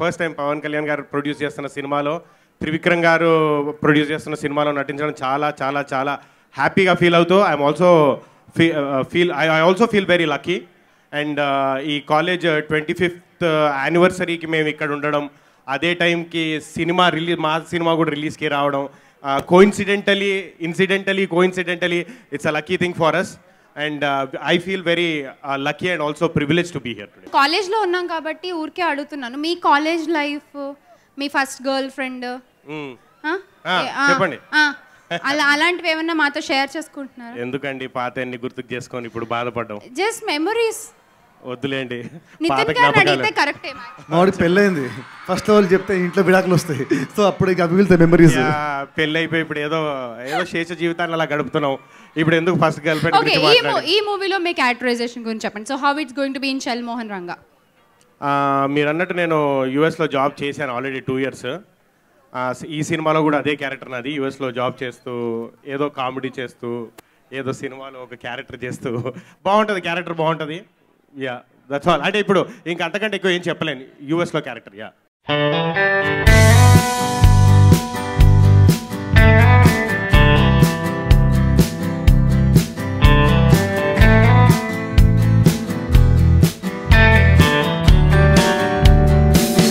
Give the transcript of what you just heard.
First time Pawan Kalyan గారు produce చేస్తున్న సినిమాలో త్రివిక్రమ్ గారు ప్రొడ్యూస్ చేస్తున్న సినిమాలో నటించడం చాలా చాలా చాలా హ్యాపీగా ఫీల్ అవుతూ I'm also feel I I also feel very lucky and ఈ కాలేజ్ ట్వంటీ ఫిఫ్త్ యానివర్సరీకి మేము ఇక్కడ ఉండడం అదే టైంకి సినిమా రిలీజ్ మా సినిమా కూడా రిలీజ్కి రావడం coincidentally incidentally coincidentally it's a lucky thing for us and I feel very lucky and also privilege to be here today కాలేజ్లో ఉన్నాం కాబట్టి ఊరికే అడుగుతున్నాను. మీ కాలేజ్ లైఫ్ మీ ఫస్ట్ గర్ల్ ఫ్రెండ్ చెప్పండి. అలా అలాంటివి ఏమన్నా మాతో షేర్ చేసుకుంటున్నారు? ఎందుకండి పాత గుర్తుకు చేసుకొని ఇప్పుడు బాధపడ్డాం. జస్ట్ మెమరీస్ వద్దులేండి. మావాడికి పెళ్ళైంది. ఫస్ట్ వాళ్ళు చెప్తే ఇంట్లో విడాకులు వస్తాయి. సో అప్పుడు ఇక వెళ్తాయి మెమరీస్ పెళ్ళి అయిపోయి ఇప్పుడు ఏదో ఏదో శేష జీవితాన్ని అలా గడుపుతున్నాం. ఇప్పుడు ఎందుకు ఫస్ట్ గర్ల్ ఫ్రెండ్ ఈ మూవీలో మీ క్యారెక్టరైజేషన్ గురించి చెప్పండి. So how it's going to be in shell Mohan Ranga మీరు అన్నట్టు నేను యూఎస్లో జాబ్ చేశాను ఆల్రెడీ టూ ఇయర్స్ ఈ సినిమాలో కూడా అదే క్యారెక్టర్ నాది. యూఎస్లో జాబ్ చేస్తూ ఏదో కామెడీ చేస్తూ ఏదో సినిమాలో ఒక క్యారెక్టర్ చేస్తూ. బాగుంటుంది క్యారెక్టర్ బాగుంటుంది. యా దట్స్ ఆల్ అంటే ఇప్పుడు ఇంక అంతకంటే ఎక్కువ ఏం చెప్పలేను. యూఎస్లో క్యారెక్టర్ యా